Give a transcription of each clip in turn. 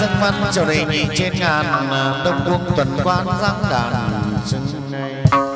dân văn triều đình trên ngàn à, đông quân tuần quan giang đàn xưng này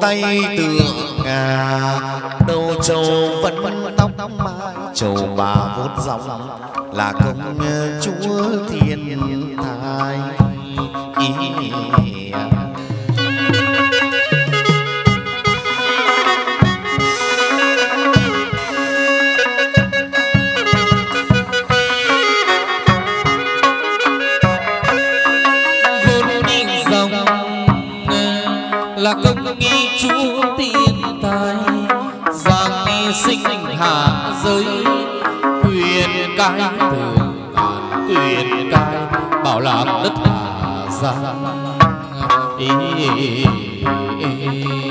tay tượng ngà đầu châu vẫn tóc mái trầu bà vuốt dòng là công chúa thiên thai. chú tiền tài giang ni sinh hạ giới quyền cai từ ngàn quyền cai bảo làm đất hà giang ý, ý, ý, ý.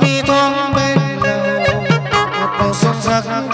Đi thoáng bên lầu một màu xuân sắc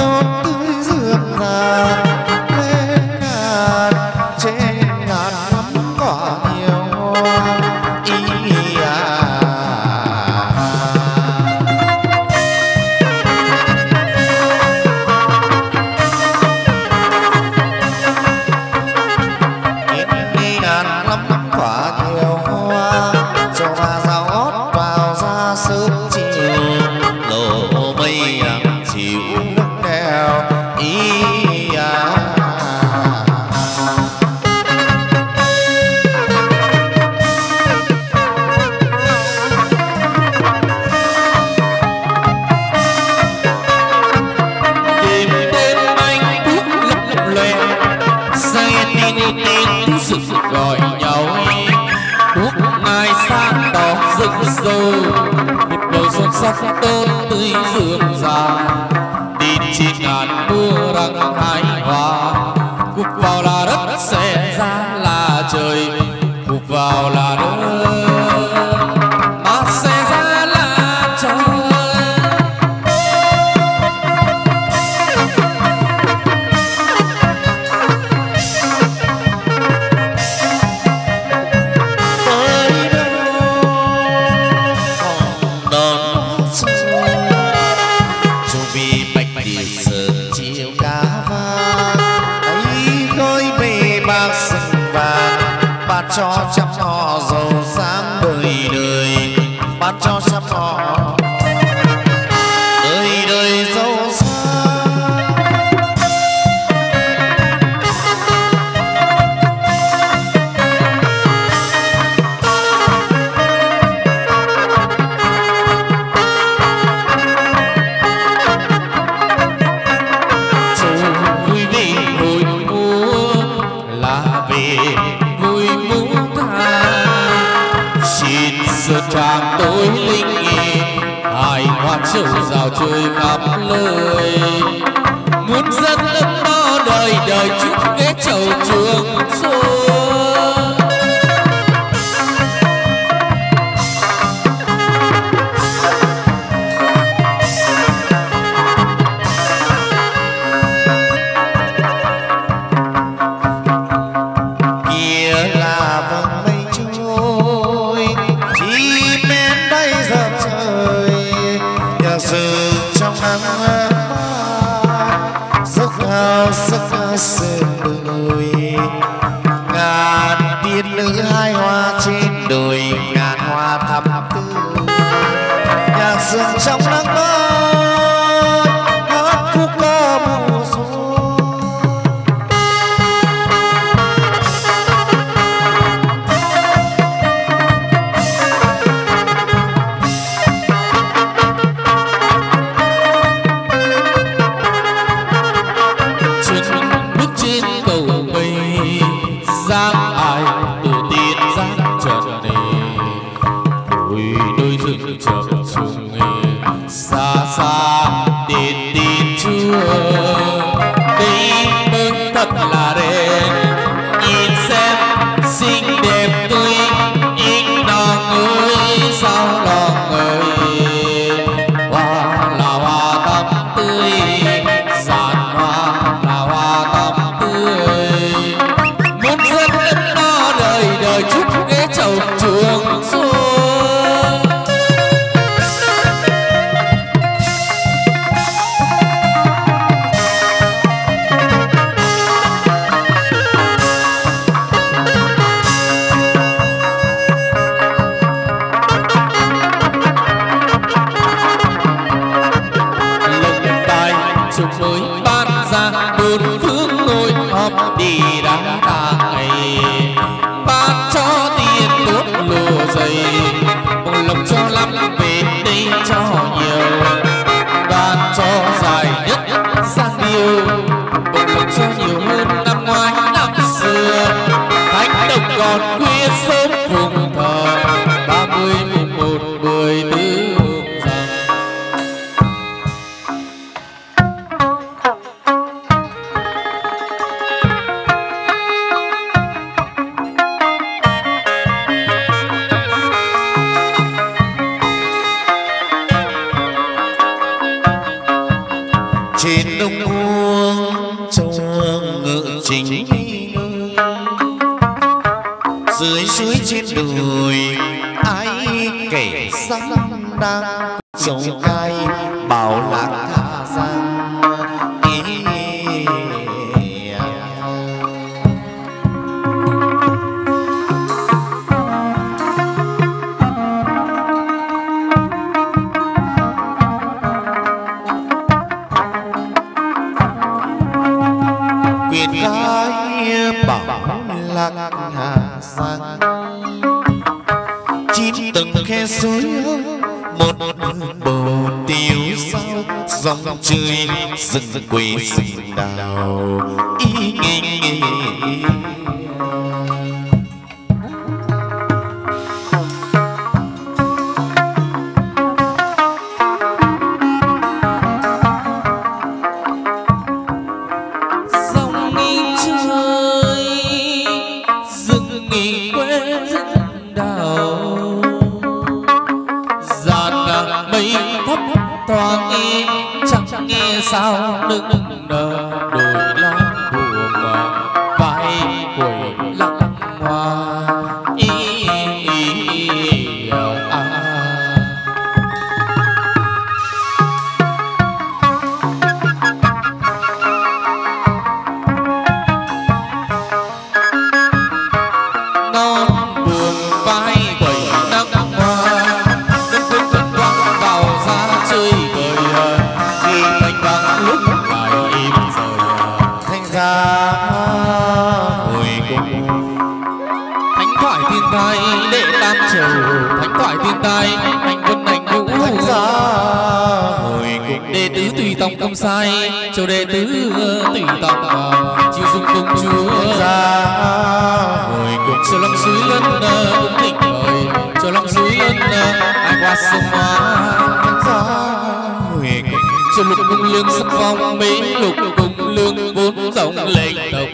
phong mỹ lục cùng lương vốn dòng lệ đồng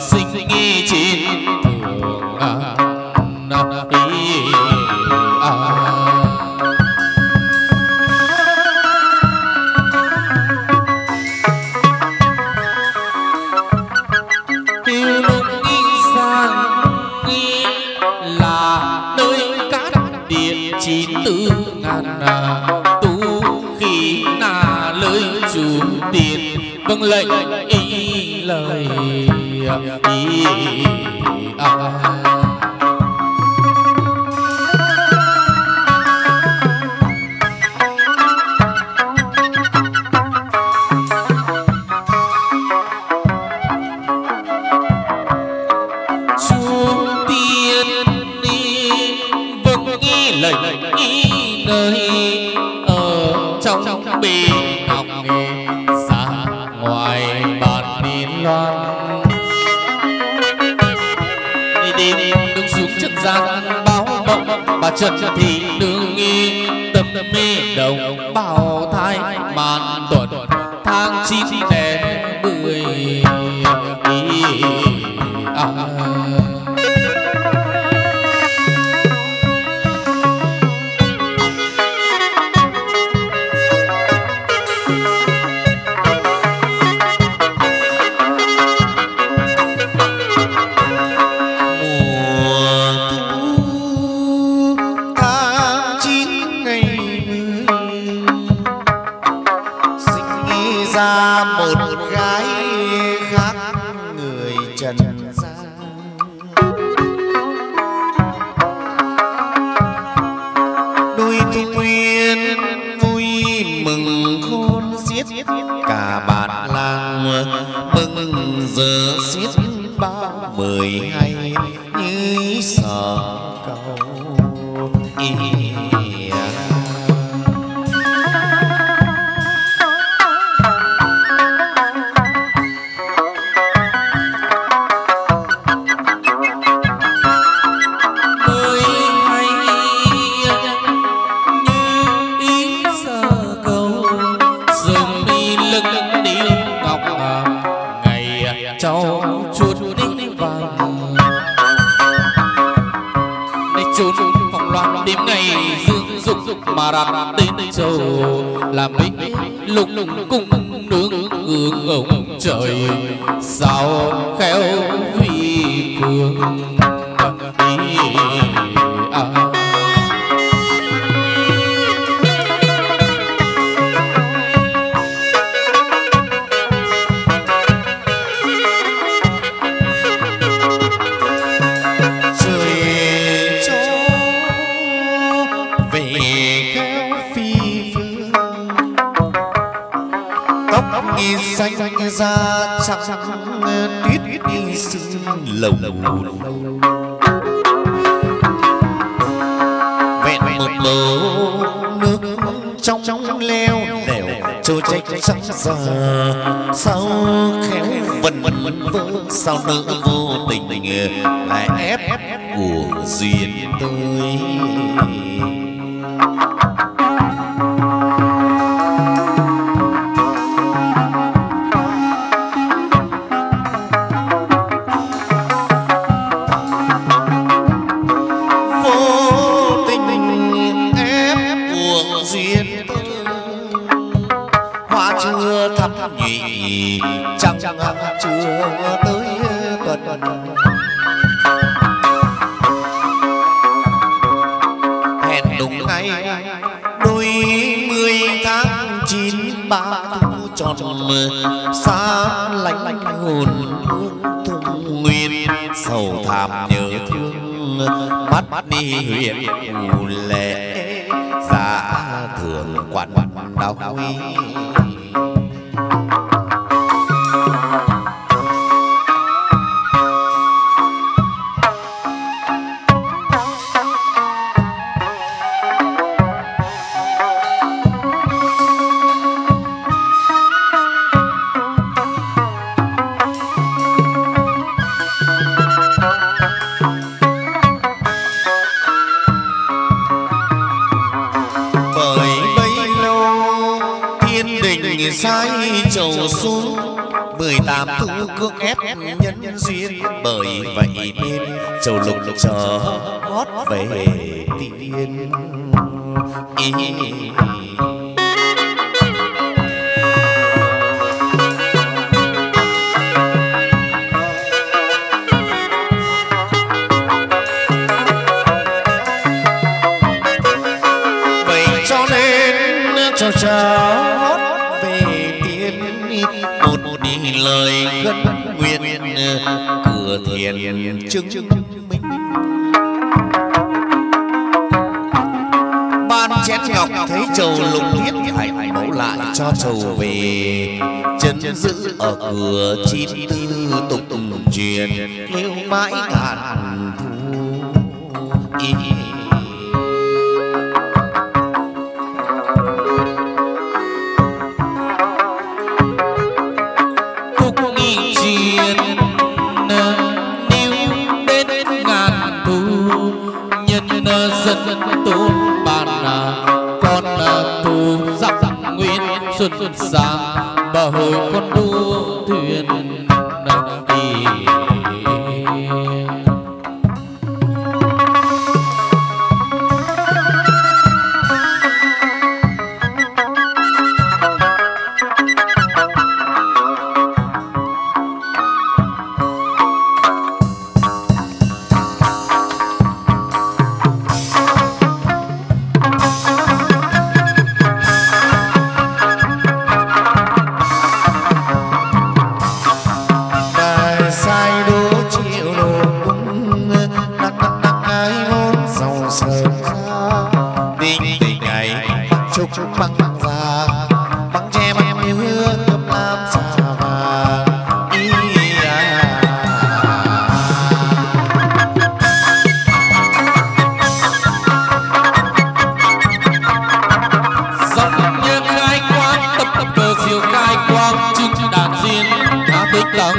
sinh ờ, nghi chín thường lệnh ý lời ý trần thị đương nghi tâm mê đồng bào thai màn tuần tháng chín. me. mắt đi huyện lệ dạ thượng quản đọc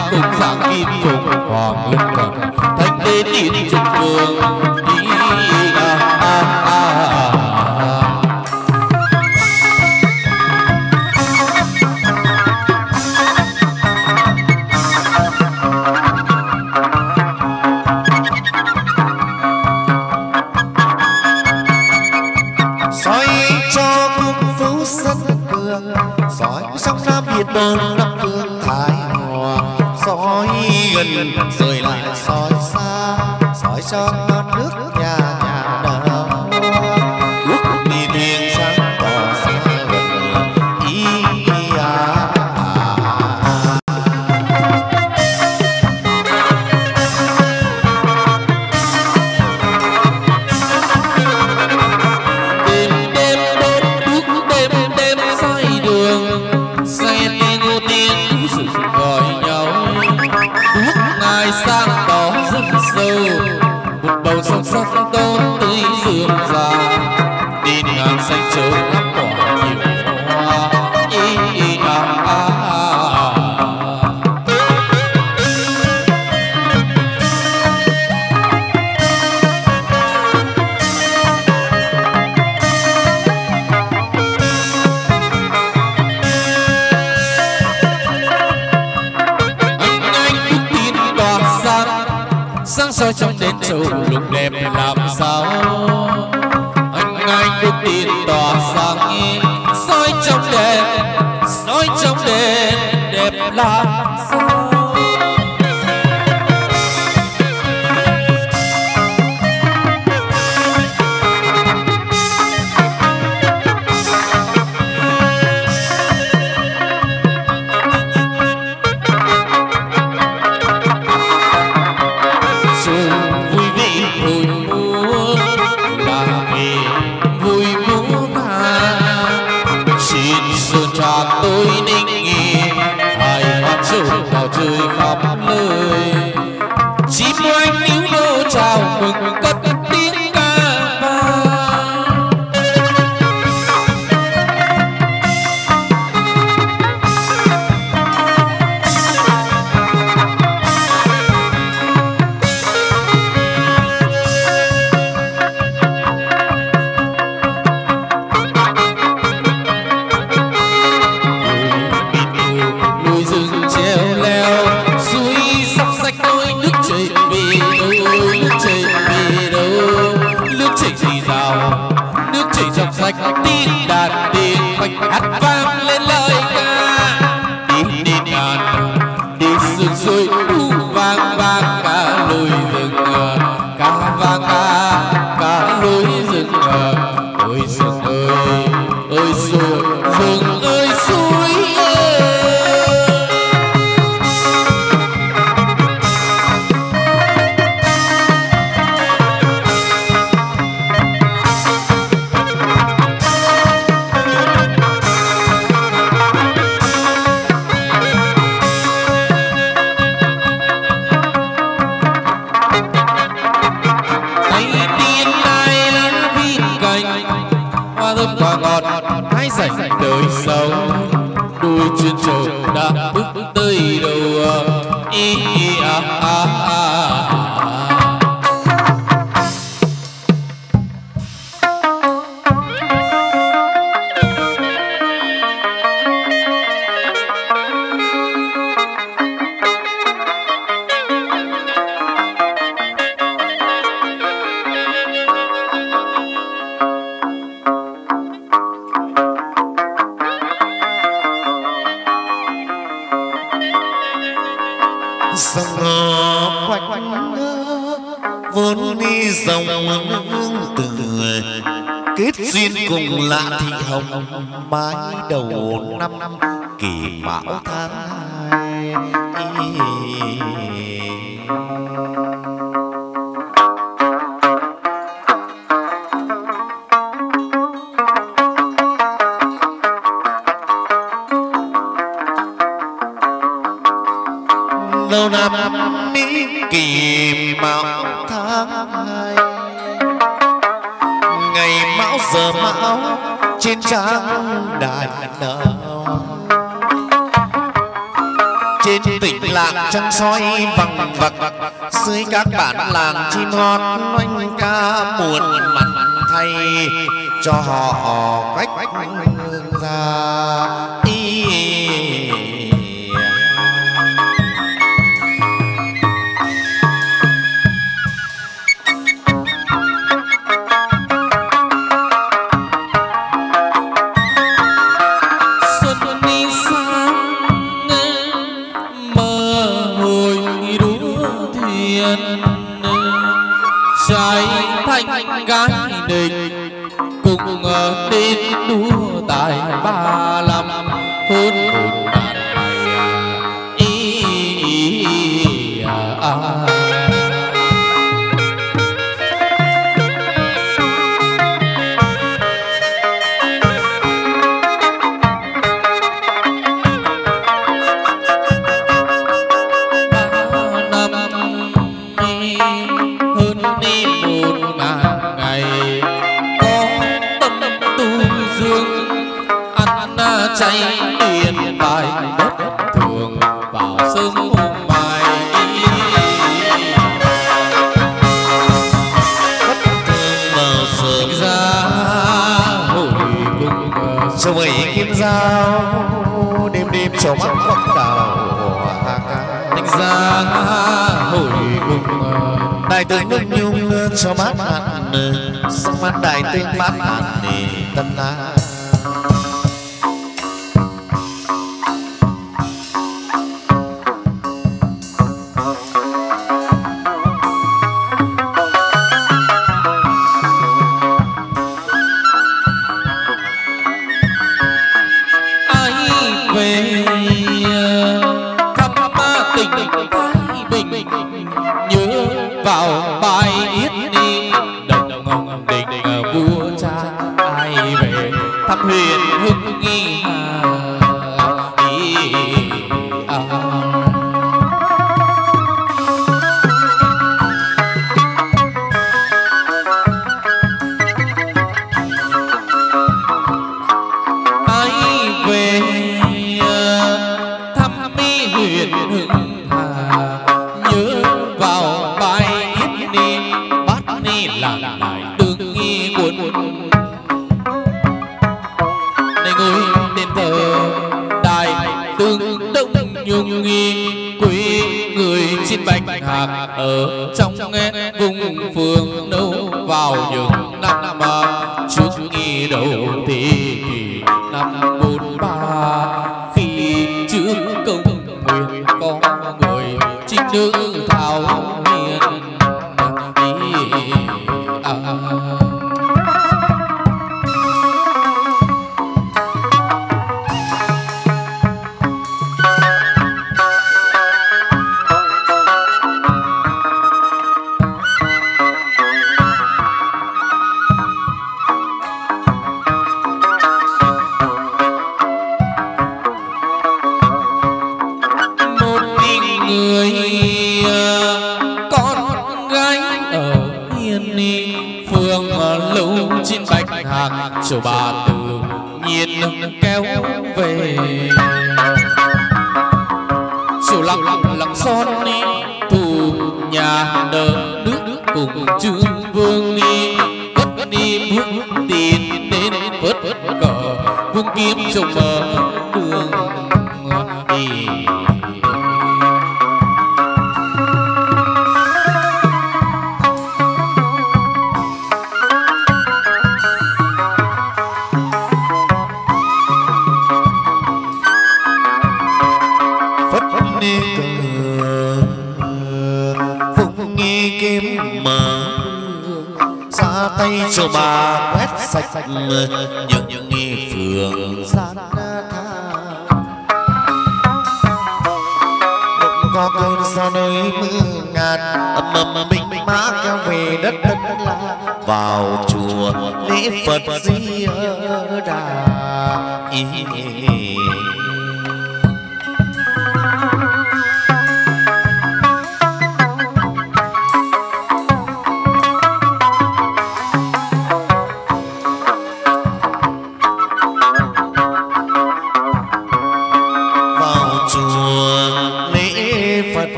lăng cùng giảng kim trùng hoàng linh cận thanh đế tiến trung vương đi. song ngọt hái rảnh đời sâu đôi chân trời đã bước tới đầu y a a a. lạ thị hồng mái đầu năm kỳ mão. Các bản làng chim hót anh ca buồn mặn thay cho họ cách ra.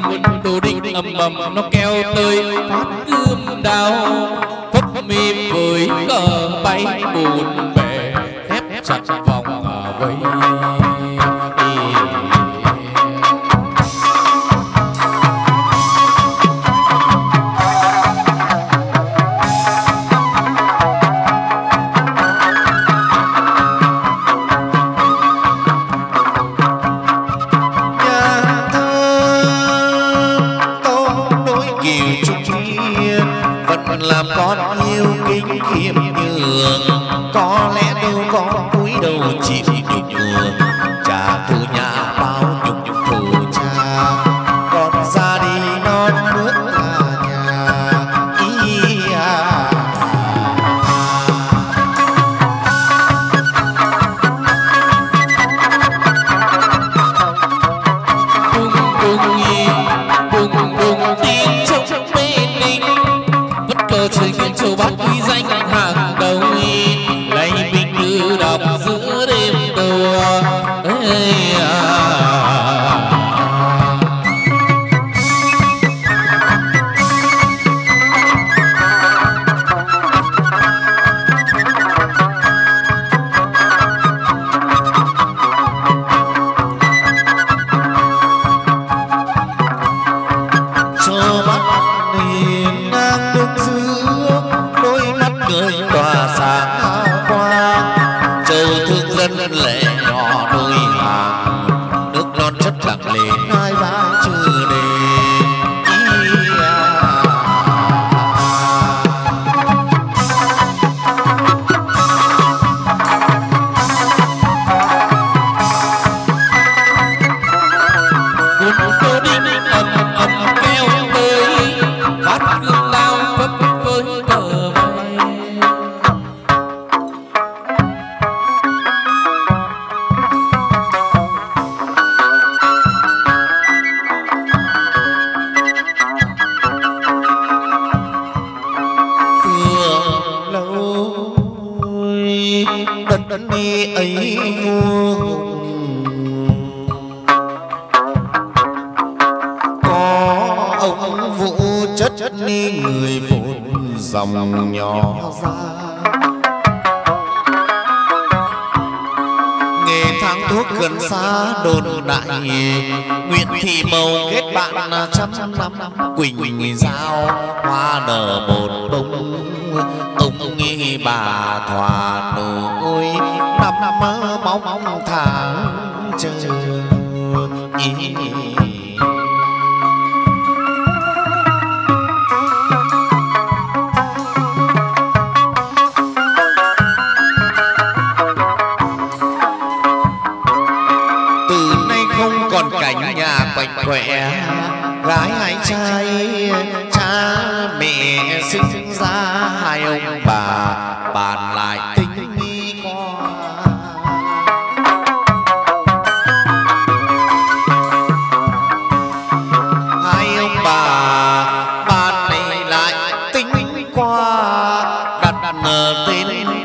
quân đồ đinh ầm ầm, nó kéo tới phát cương đao. Phất mi với cờ bay buồn bể thép chặt vòng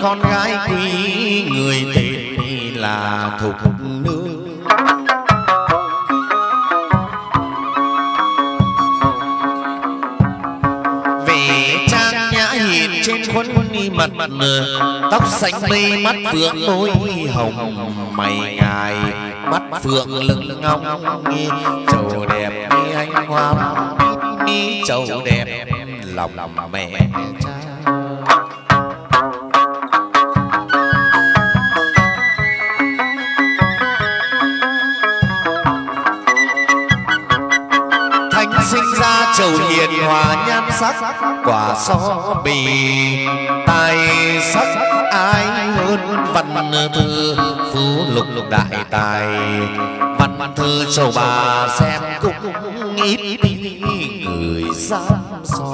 con gái quý người tên là thục mặt tóc xanh mây mắt phượng môi hồng, mày ngài mắt phượng lưng ngong trầu đẹp anh hoa mi trầu đẹp, lòng mẹ cha trầu hiền hòa nhan sắc, quả so bì tài sắc. Ai hơn văn thư phú lục lục đại tài, văn thư trầu bà xem cũng ít người dám so.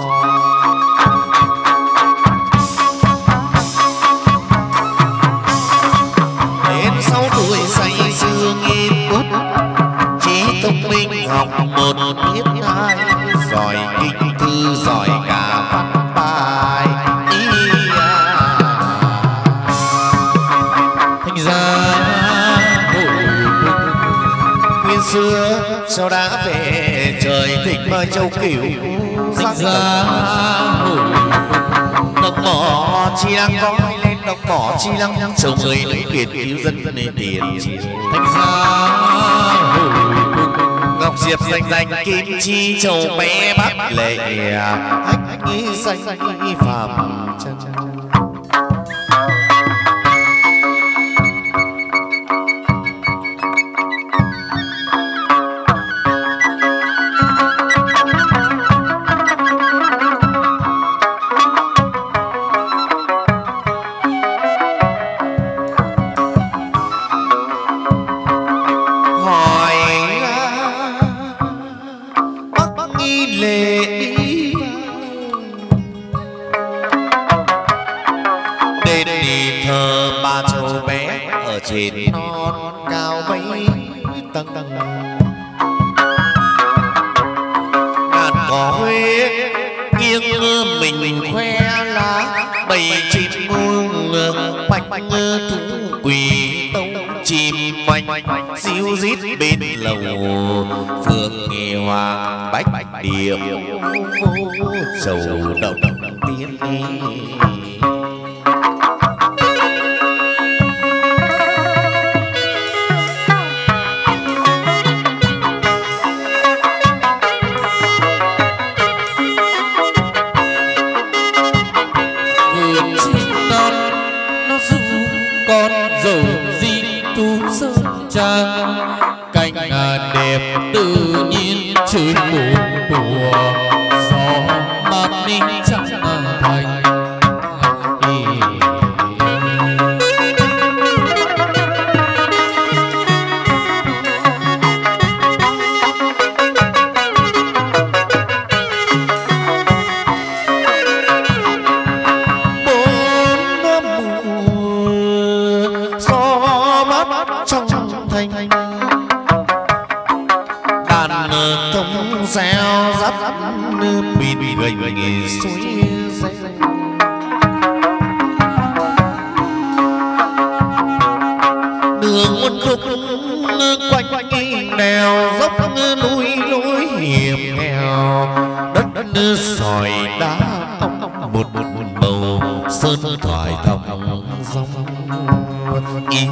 Đến sau tuổi say sưa nghiêm bút trí thông minh học một biết hai mơ châu cửu thành ra độc mỏ chi lăng có lên độc mỏ chi lăng? Chồng người lấy kiệt cứu dân nên tiền thành ra ngọc diệp danh danh kim chi châu bé bắt lệ hách nghi danh phạm. Chân bên lầu phượng nghề hoàng bách bách điệp. Sầu động tiếng rắn bịt gành suối rẽ đường một khúc quanh quanh đèo, dốc núi núi hiểm nghèo đất đất sỏi đá một một một bầu, sơn thoải thòng dòng ý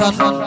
sun.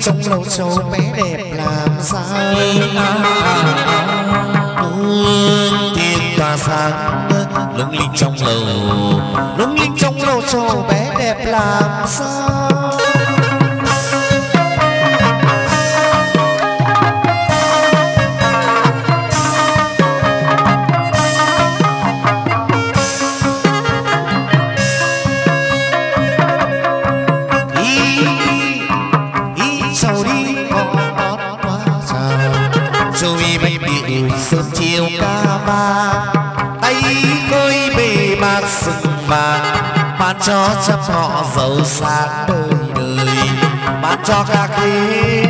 trong lầu châu bé đẹp làm sao? Thiên tỏa sáng lung linh trong lầu. Lung linh trong lầu châu bé đẹp làm sao? cho cho họ giàu sang đôi đời. Ban cho các khi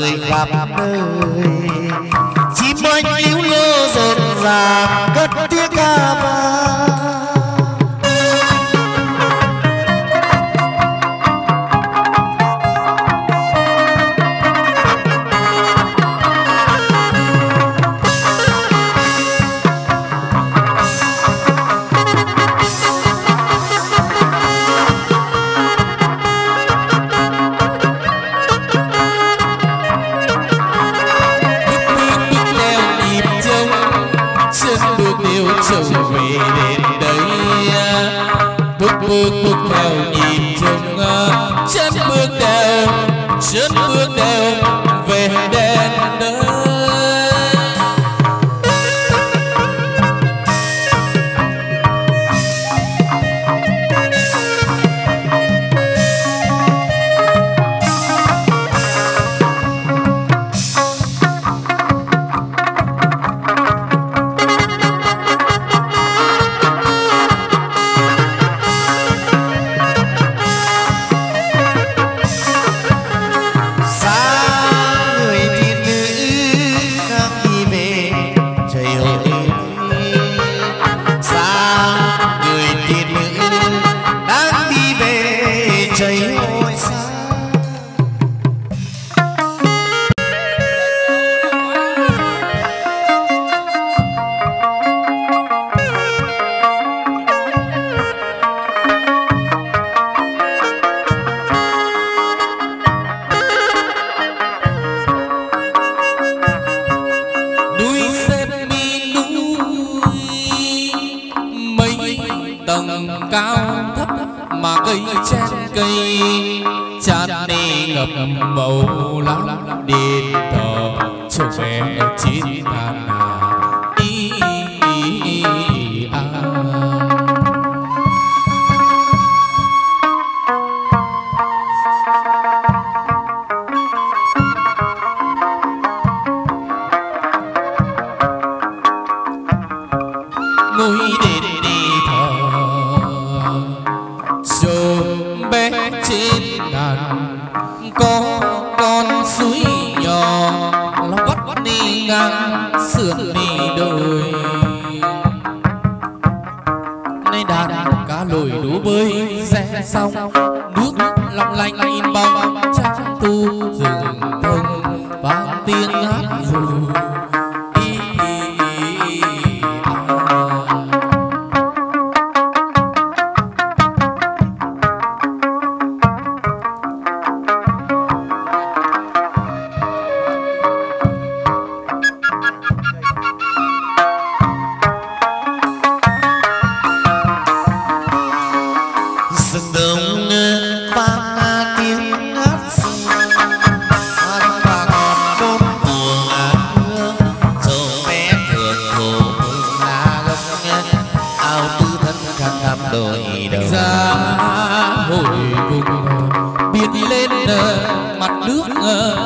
chơi khắp nơi chim oanh líu lô rộn ràng cất tiếng ca vang.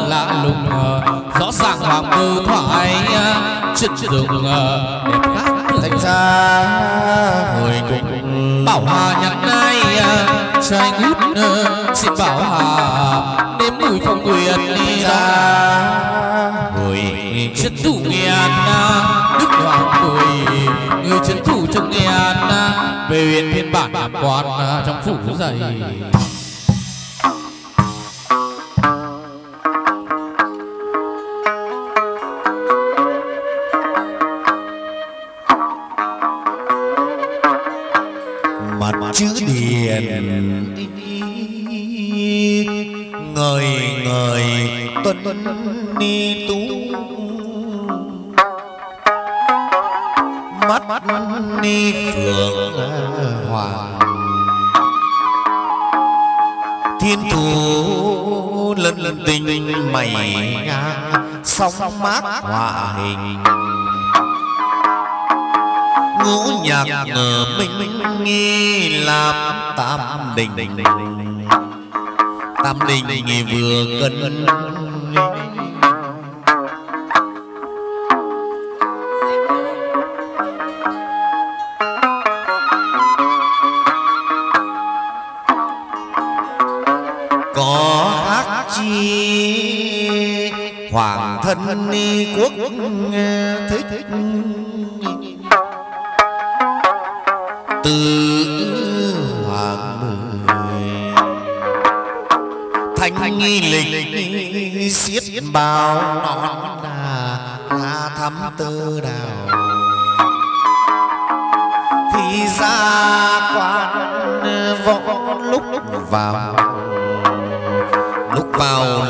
lạ lùng ờ, rõ ràng hoàng cơ thoại ờ, chất dùng ờ, đẹp khác thành ra người cùng bảo hà nhắn nay trai ngút xin bảo hà đêm mùi phong quyền đi ra. người chất thủ nghe đức hoàng cười người chiến thủ trong nghe về huyện thiên bản làm quan trong phủ dày ni tú. Mắt ni phượng à. hoàng thiên thủ lần lần tình mày ngang sóng mát hòa hình. Ngũ nhạc ngờ minh nghi làm tam đình. Tam đình vừa cân thân quốc thích. Từ hoàng mười, thanh lịch xiết bao non đà là thắm tơ đào. Thì ra quan võ lúc vào lúc vào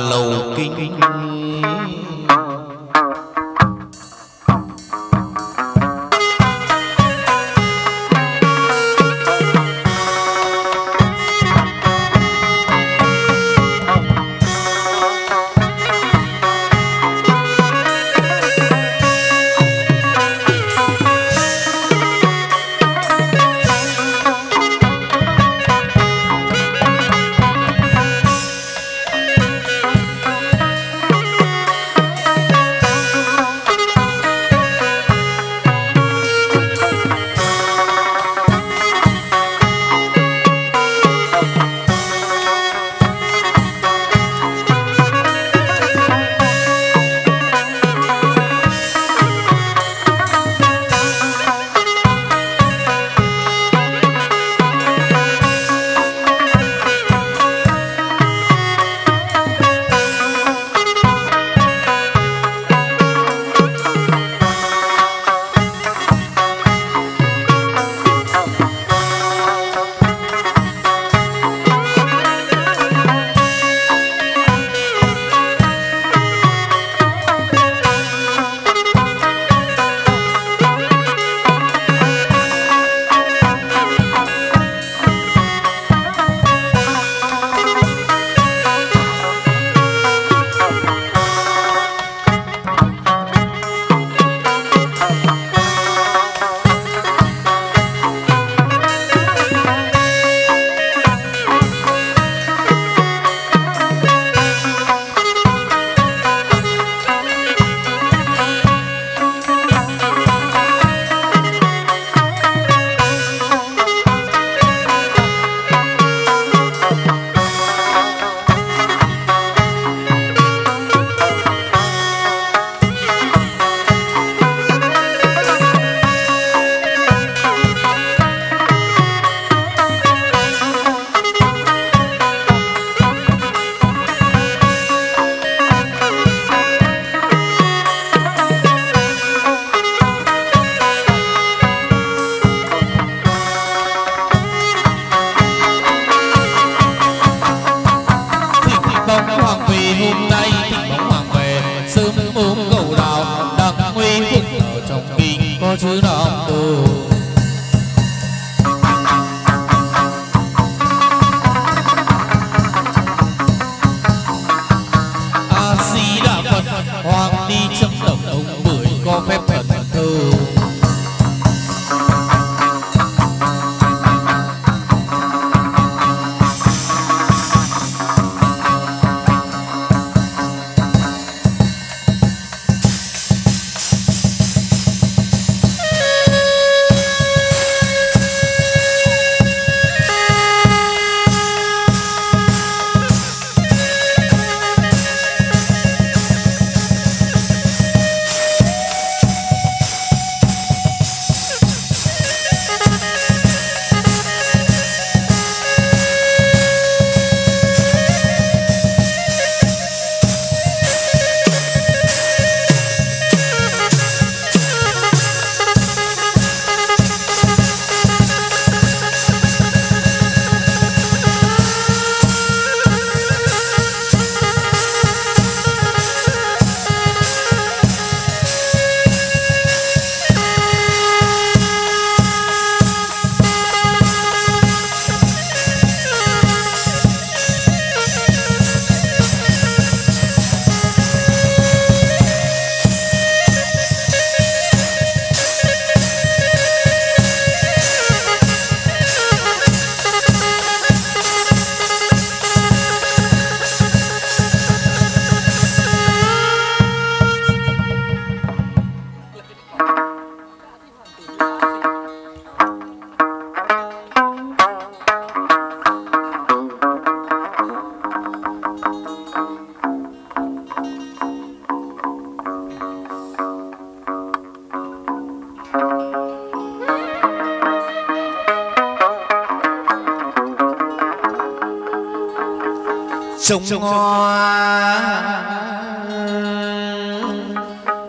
trông hoa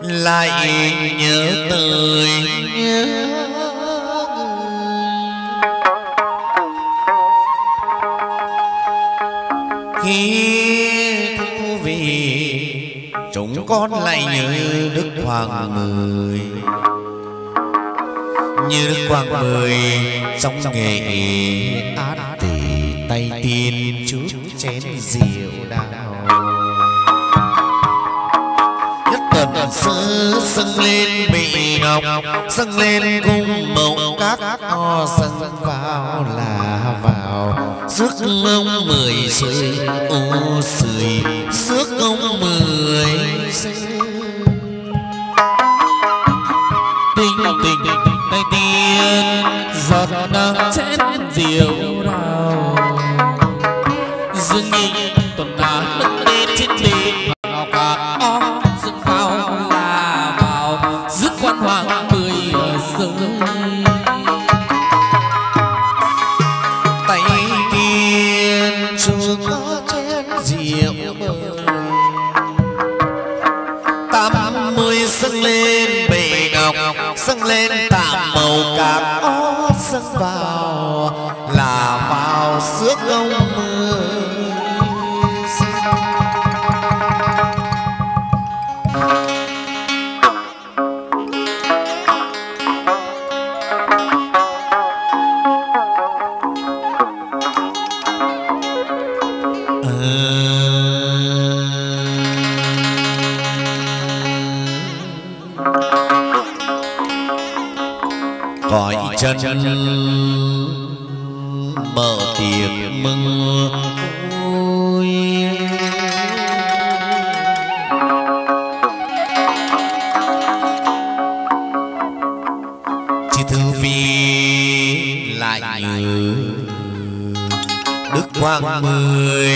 lại nhớ tới nhớ khi thu về chúng con lại nhớ đức hoàng mười. Như đức hoàng mười trong nghề tỉ tay tiên chút chén rượu đào nhất tuần sứ dâng lên bị ngọc dâng lên cung mộng các o dâng vào là vào. Rước ông mười rơi ô sưởi rước ông mười tình tình tay tiên giọt nắng chén rượu đào dâng lên tạm màu cam. Chân. Mở tiệc mừng vui. Chỉ thư vi lại như đức quang mười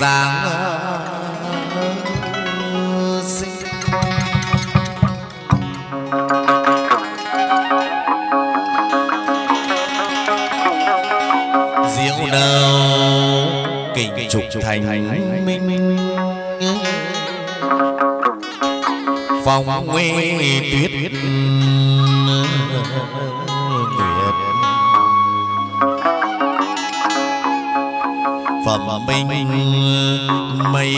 giáng trục thành minh. Phòng nguy tuyết. Nguyệt phẩm minh mây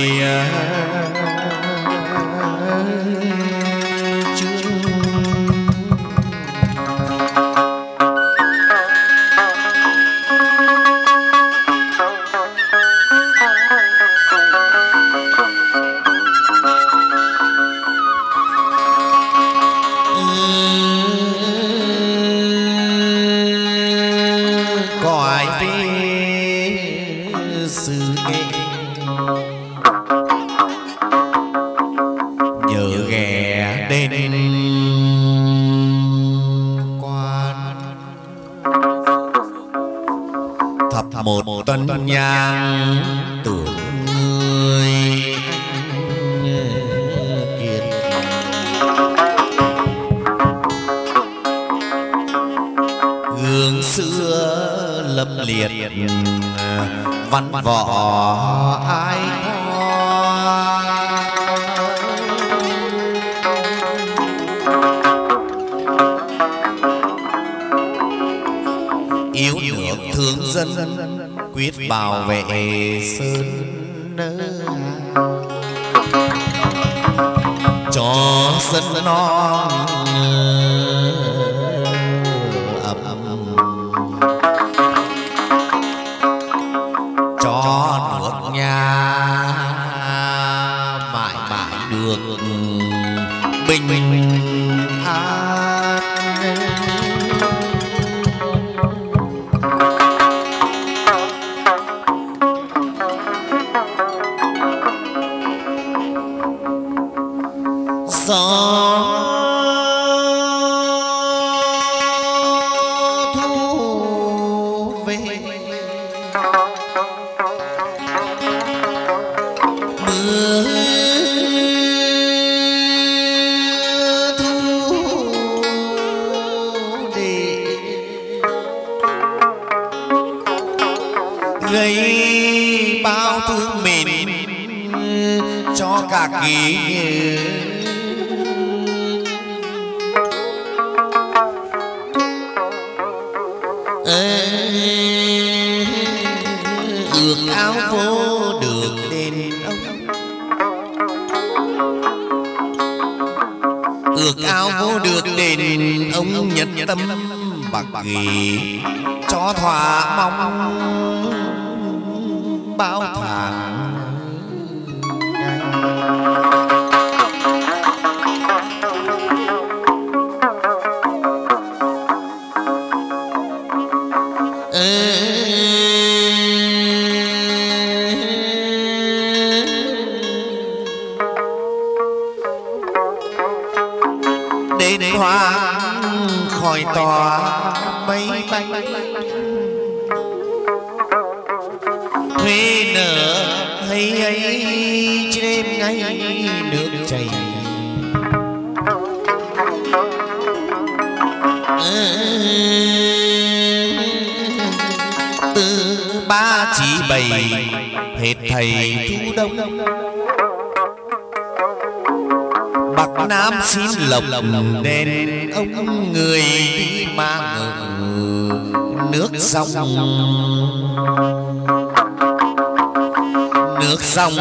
lồng đèn ông người đi mang nước sông. Nước sông.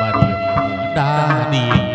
Vời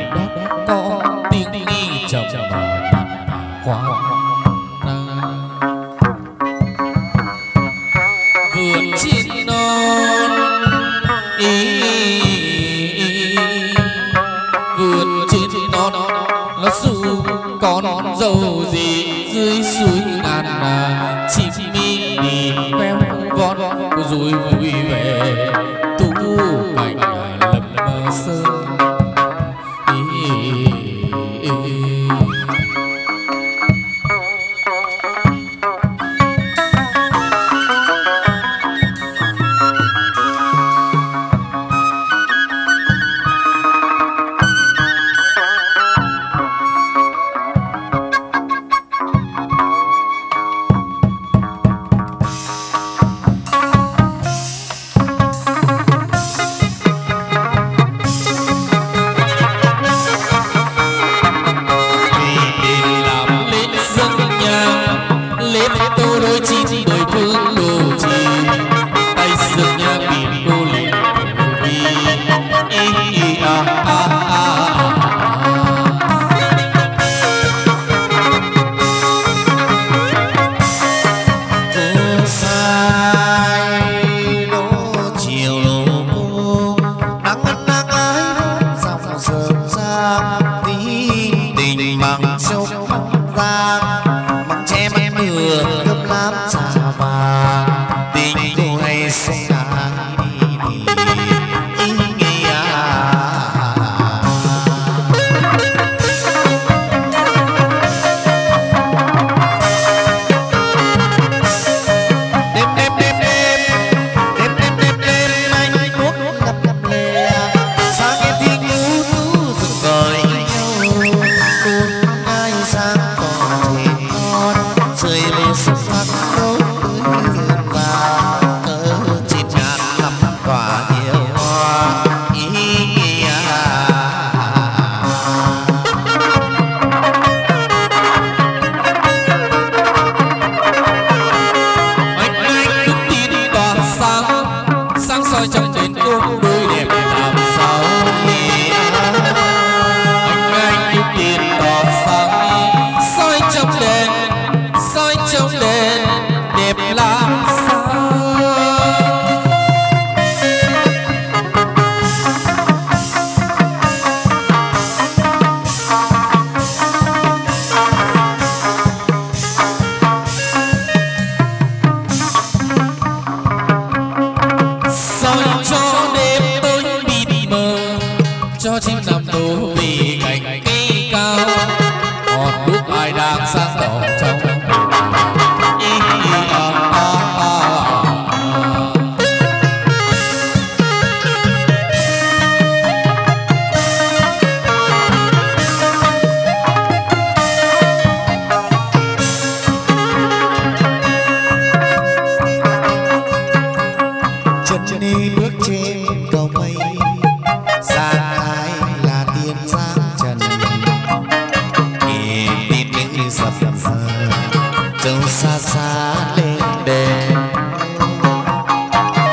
trâu xa xa lên đèn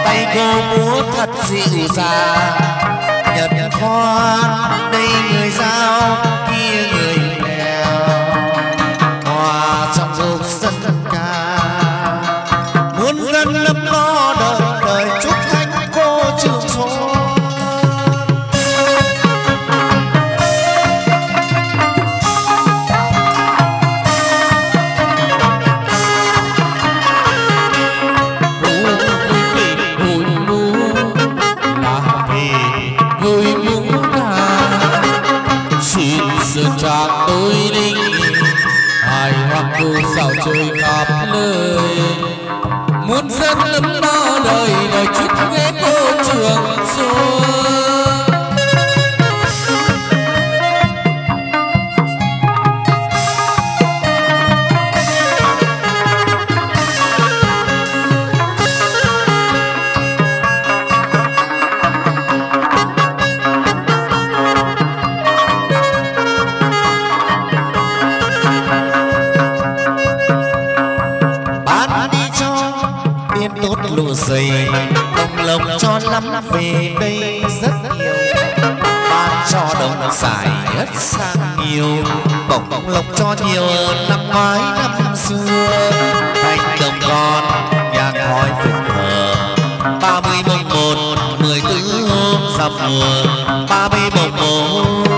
tay cô múa thật dịu dàng nhật khoan đây người giao, kia người mèo hòa trong rộn sân nhiều năm ngoái năm xưa thành chồng con nhà khói phượng thờ ba mươi mùng một, mười tứ hôm sập mùa. Ba mươi mùng một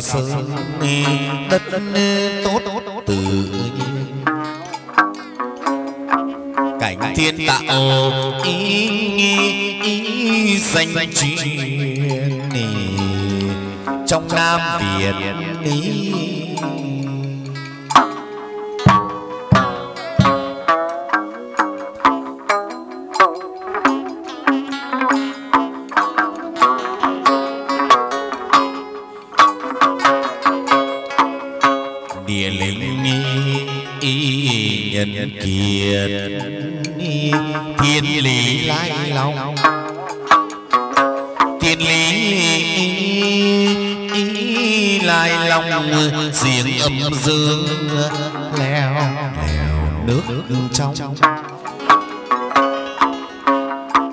Council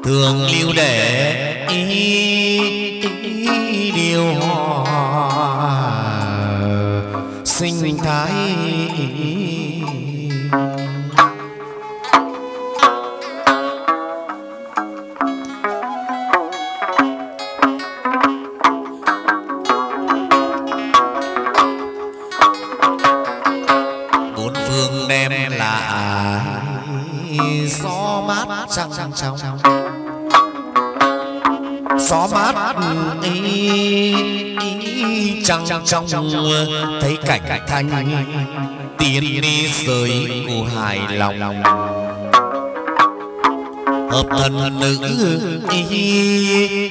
thường lưu để ý, điều hòa sinh thái ý. trong thấy cảnh thanh tiến đi giới cô hài lòng. hợp thần nữ y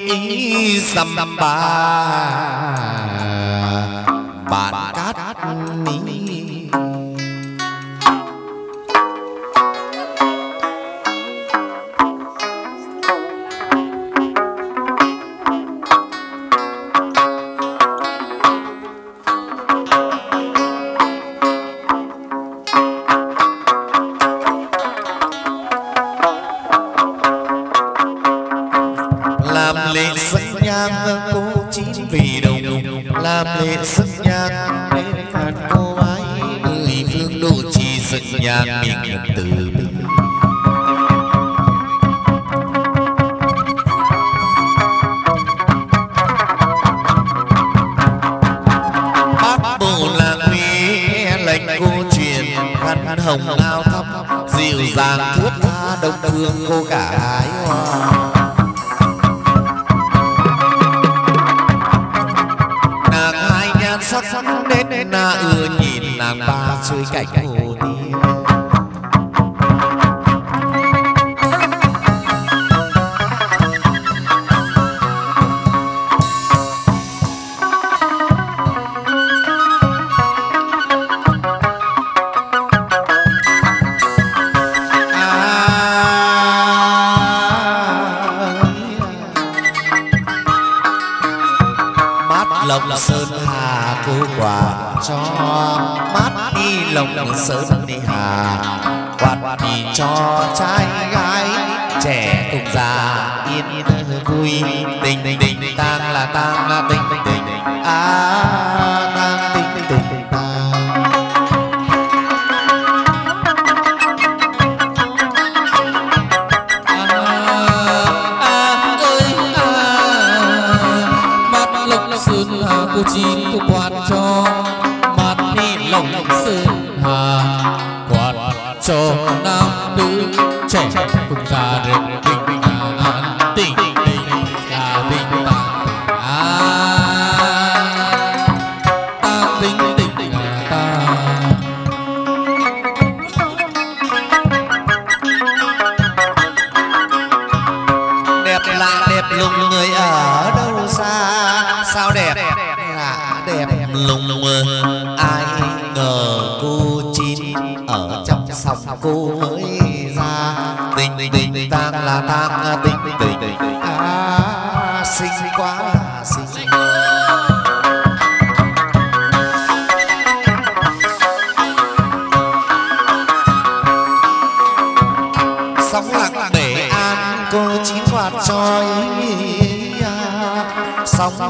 y ba.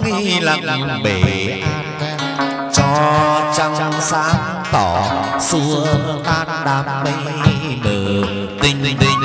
nghi lặng bể an cho trăng sáng tỏ xua tan đam mê mờ tình. tinh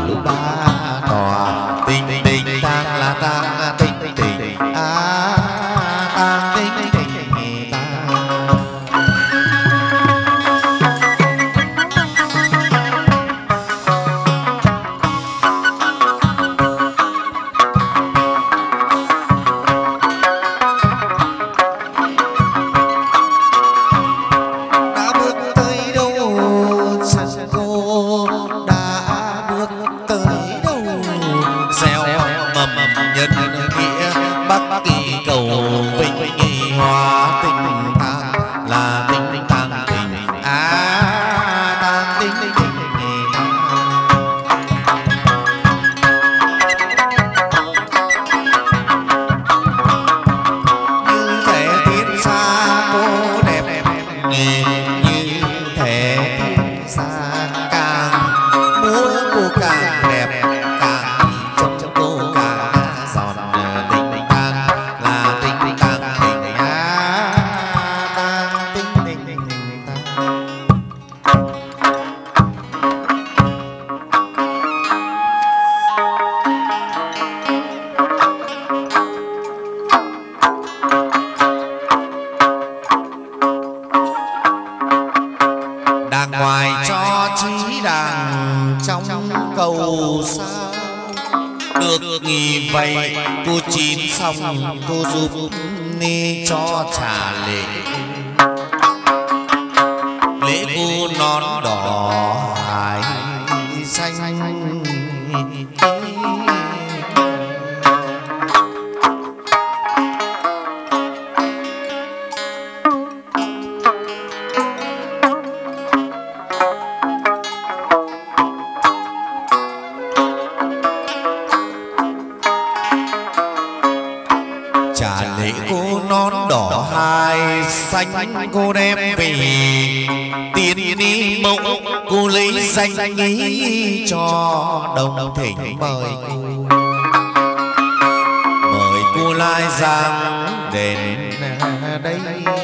lai giang đến đây.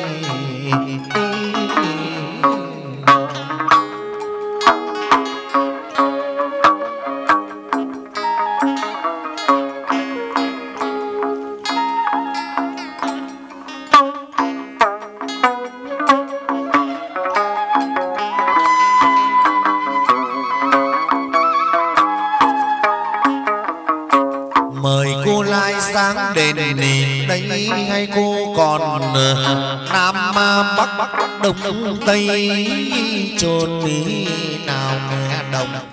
tây hay cô còn ờ, nam bắc đông tây chôn nào nghe đồng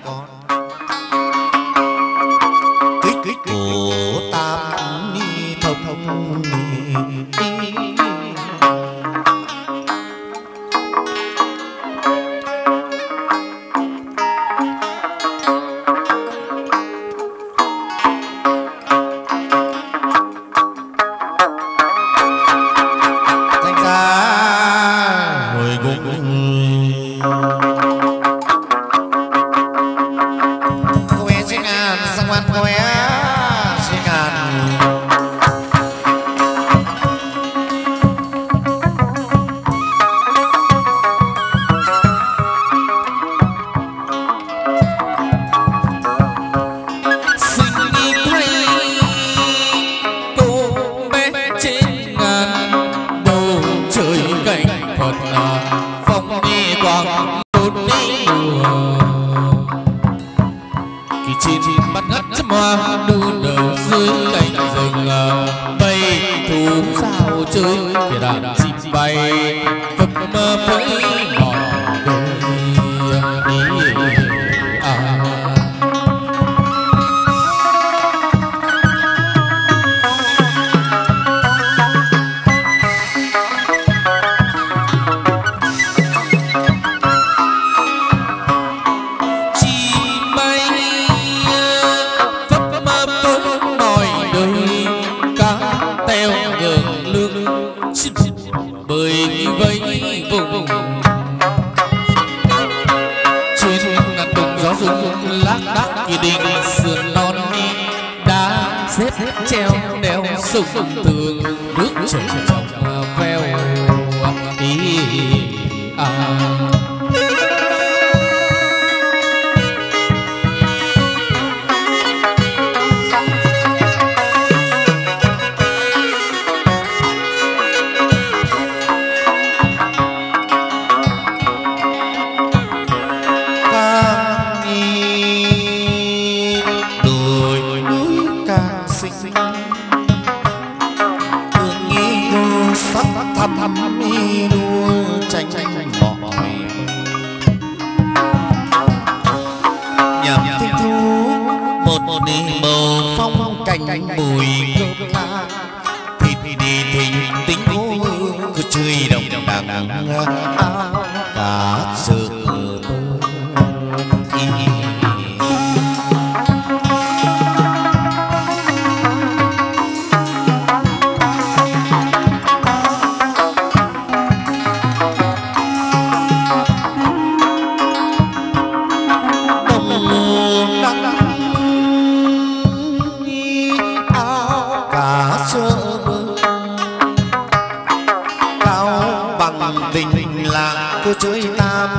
chơi tam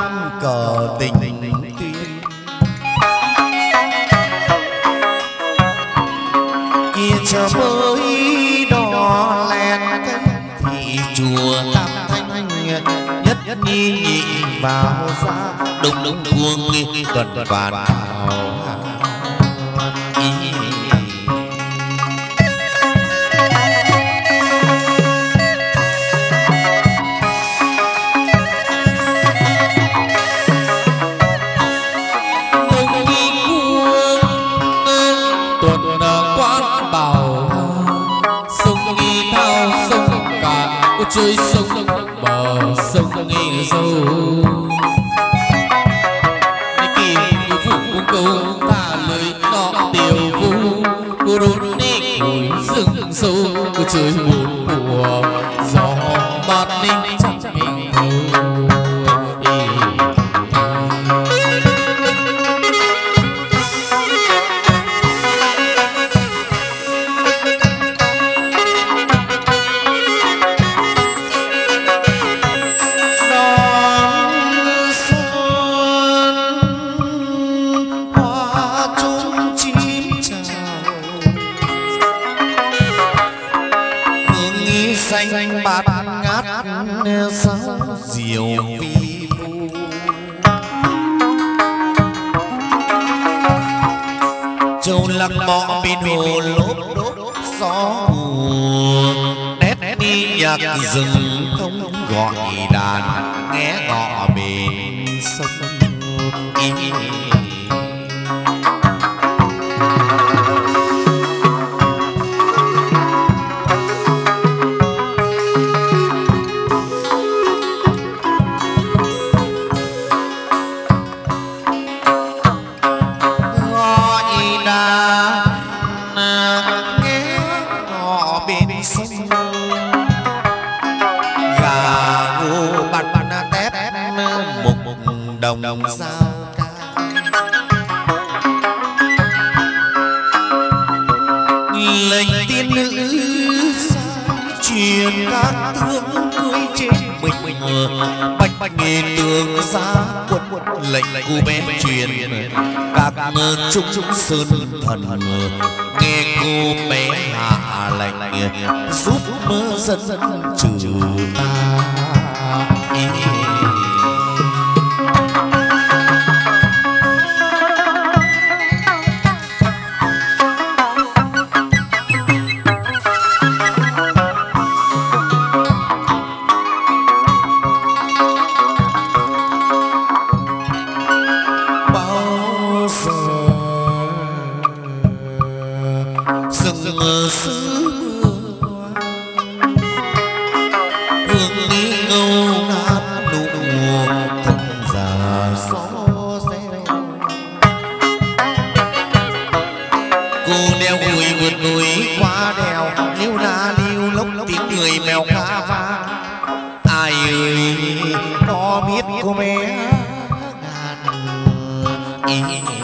cờ tình tuyên kia chờ mới đỏ len thì chùa tam thanh nhất nhất nhị vào ra đông đông cuồng tuần toàn hào biết cô bé ngàn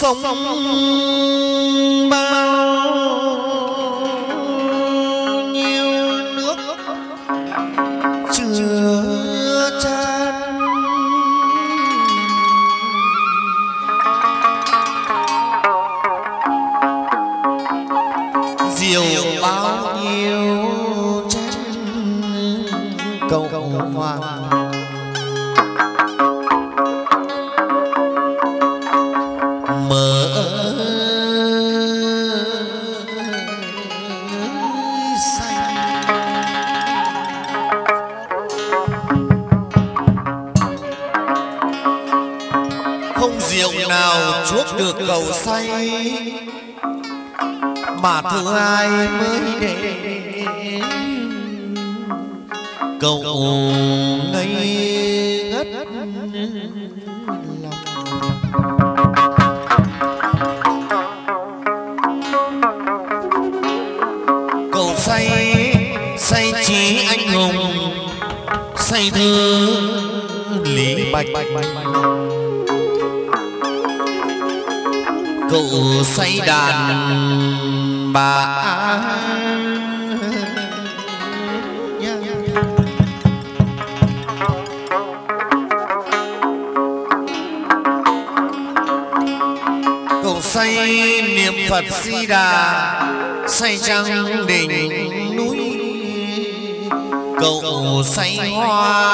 sông say trăng đỉnh núi cậu say hoa.